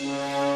Música